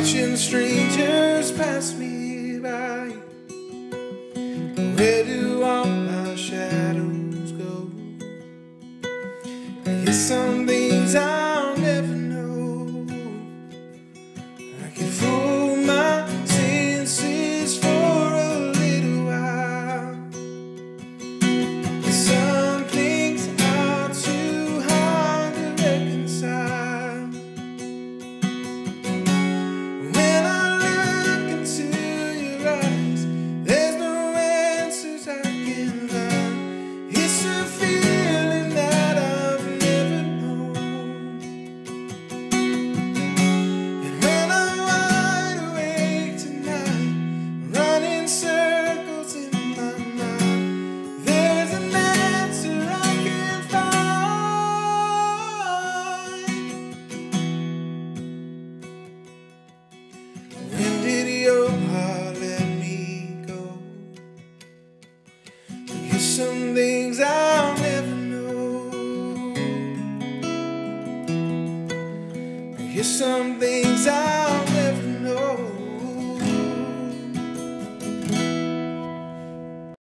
watching strangers pass me by. Where do all my shadows go? I hear some things I some things I'll never know. I hear some things I'll